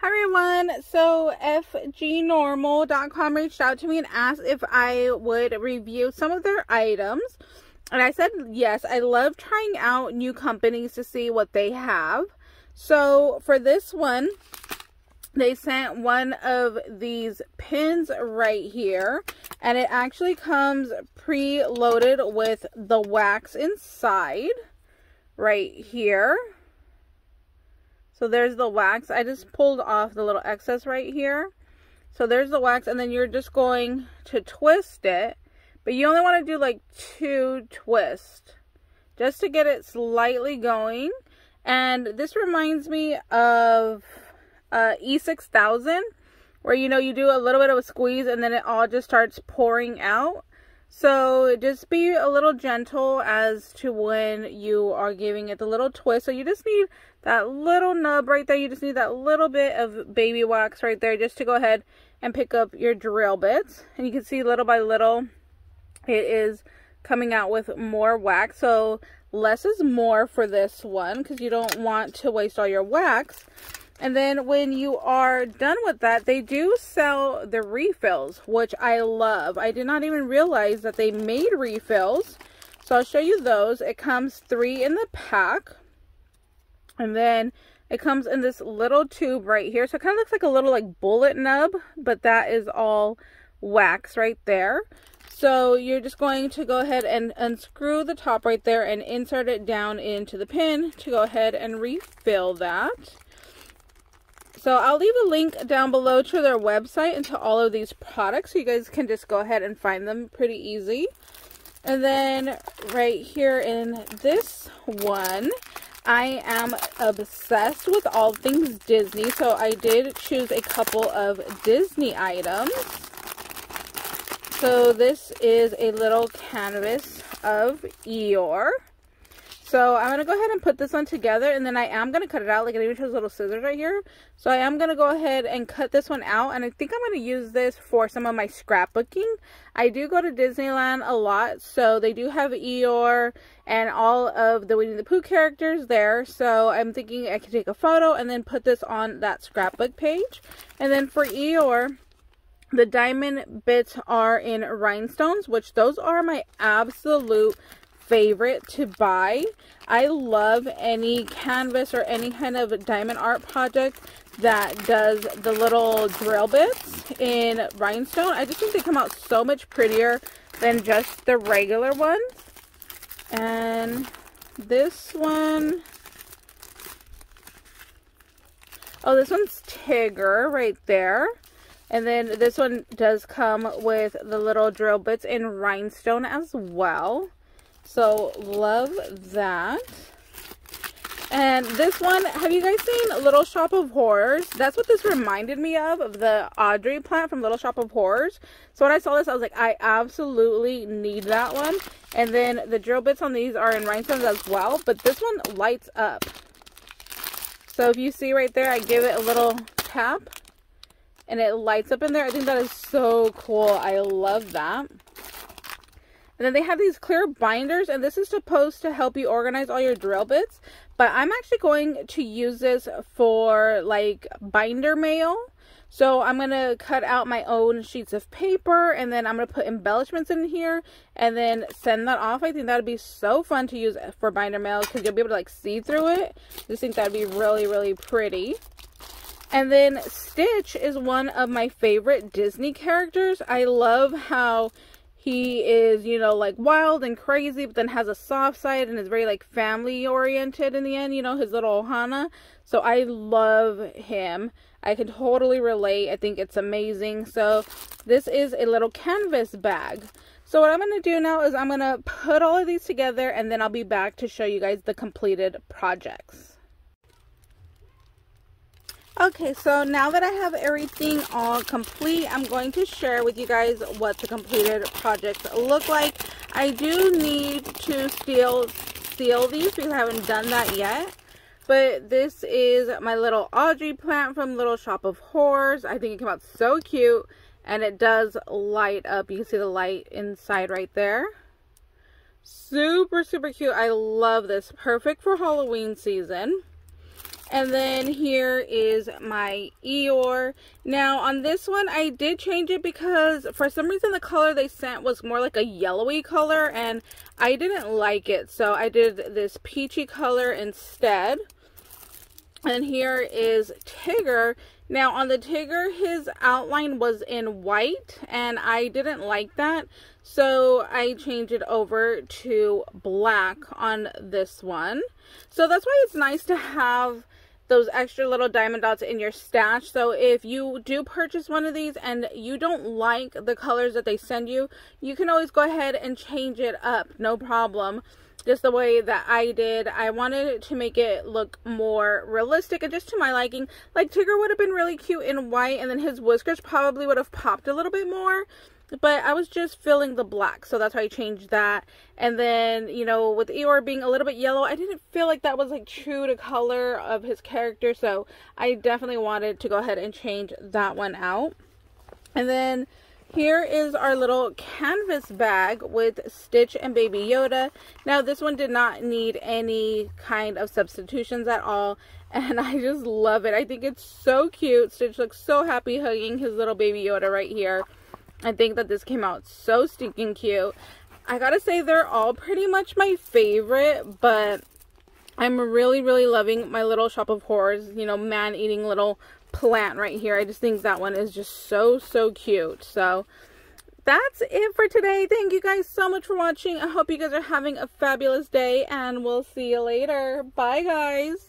Hi everyone. So fgnormal.com reached out to me and asked if I would review some of their items. And I said yes. I love trying out new companies to see what they have. So for this one, they sent one of these pins right here. And it actually comes pre-loaded with the wax inside right here. So there's the wax. I just pulled off the little excess right here. So there's the wax and then you're just going to twist it. But you only want to do like two twists just to get it slightly going. And this reminds me of uh, E6000 where you know you do a little bit of a squeeze and then it all just starts pouring out. So just be a little gentle as to when you are giving it the little twist. So you just need that little nub right there. You just need that little bit of baby wax right there just to go ahead and pick up your drill bits. And you can see little by little it is coming out with more wax. So less is more for this one because you don't want to waste all your wax. And then when you are done with that, they do sell the refills, which I love. I did not even realize that they made refills. So I'll show you those. It comes three in the pack. And then it comes in this little tube right here. So it kind of looks like a little like bullet nub, but that is all wax right there. So you're just going to go ahead and unscrew the top right there and insert it down into the pin to go ahead and refill that. So I'll leave a link down below to their website and to all of these products. So you guys can just go ahead and find them pretty easy. And then right here in this one, I am obsessed with all things Disney. So I did choose a couple of Disney items. So this is a little canvas of Eeyore. So I'm going to go ahead and put this one together and then I am going to cut it out. Like it even shows little scissors right here. So I am going to go ahead and cut this one out. And I think I'm going to use this for some of my scrapbooking. I do go to Disneyland a lot. So they do have Eeyore and all of the Winnie the Pooh characters there. So I'm thinking I can take a photo and then put this on that scrapbook page. And then for Eeyore... The diamond bits are in rhinestones, which those are my absolute favorite to buy. I love any canvas or any kind of diamond art project that does the little drill bits in rhinestone. I just think they come out so much prettier than just the regular ones. And this one, oh, this one's Tigger right there. And then this one does come with the little drill bits in rhinestone as well. So love that. And this one, have you guys seen Little Shop of Horrors? That's what this reminded me of, of the Audrey plant from Little Shop of Horrors. So when I saw this, I was like, I absolutely need that one. And then the drill bits on these are in rhinestones as well, but this one lights up. So if you see right there, I give it a little tap and it lights up in there. I think that is so cool. I love that. And then they have these clear binders, and this is supposed to help you organize all your drill bits. But I'm actually going to use this for like binder mail. So I'm going to cut out my own sheets of paper and then I'm going to put embellishments in here and then send that off. I think that would be so fun to use for binder mail because you'll be able to like see through it. I just think that would be really, really pretty. And then Stitch is one of my favorite Disney characters. I love how he is, you know, like wild and crazy, but then has a soft side and is very like family oriented in the end, you know, his little Ohana. So I love him. I can totally relate. I think it's amazing. So this is a little canvas bag. So what I'm going to do now is I'm going to put all of these together and then I'll be back to show you guys the completed projects. Okay, so now that I have everything all complete, I'm going to share with you guys what the completed projects look like. I do need to seal, seal these because I haven't done that yet. But this is my little Audrey plant from Little Shop of Horrors. I think it came out so cute. And it does light up. You can see the light inside right there. Super, super cute. I love this. Perfect for Halloween season. And then here is my Eeyore. Now on this one, I did change it because for some reason the color they sent was more like a yellowy color and I didn't like it. So I did this peachy color instead. And here is Tigger. Now on the Tigger, his outline was in white and I didn't like that. So I changed it over to black on this one. So that's why it's nice to have those extra little diamond dots in your stash. So if you do purchase one of these and you don't like the colors that they send you, you can always go ahead and change it up. No problem. Just the way that I did. I wanted to make it look more realistic and just to my liking. Like Tigger would have been really cute in white and then his whiskers probably would have popped a little bit more but I was just filling the black, so that's why I changed that. And then, you know, with Eeyore being a little bit yellow, I didn't feel like that was like true to color of his character, so I definitely wanted to go ahead and change that one out. And then here is our little canvas bag with Stitch and Baby Yoda. Now, this one did not need any kind of substitutions at all, and I just love it. I think it's so cute. Stitch looks so happy hugging his little Baby Yoda right here. I think that this came out so stinking cute. I gotta say they're all pretty much my favorite, but I'm really, really loving my little shop of horrors, you know, man-eating little plant right here. I just think that one is just so, so cute. So, that's it for today. Thank you guys so much for watching. I hope you guys are having a fabulous day, and we'll see you later. Bye, guys.